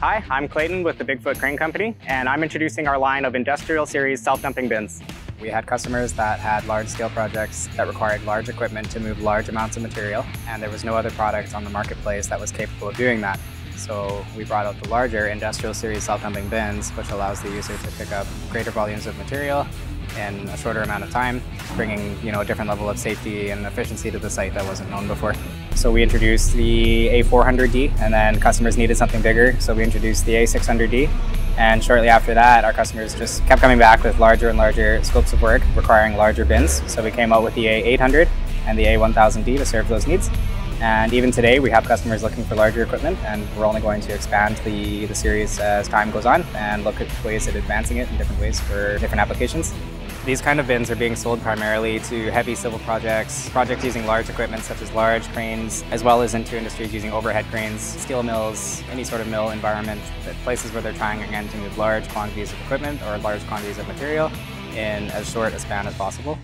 Hi, I'm Clayton with the Bigfoot Crane Company, and I'm introducing our line of industrial series self-dumping bins. We had customers that had large-scale projects that required large equipment to move large amounts of material, and there was no other product on the marketplace that was capable of doing that. So we brought out the larger industrial series self-dumping bins, which allows the user to pick up greater volumes of material in a shorter amount of time, bringing you know a different level of safety and efficiency to the site that wasn't known before. So we introduced the A400D, and then customers needed something bigger, so we introduced the A600D. And shortly after that, our customers just kept coming back with larger and larger scopes of work requiring larger bins. So we came out with the A800 and the A1000D to serve those needs. And even today, we have customers looking for larger equipment, and we're only going to expand the, the series as time goes on and look at ways at advancing it in different ways for different applications. These kind of bins are being sold primarily to heavy civil projects, projects using large equipment such as large cranes, as well as into industries using overhead cranes, steel mills, any sort of mill environment, places where they're trying again to move large quantities of equipment or large quantities of material in as short a span as possible.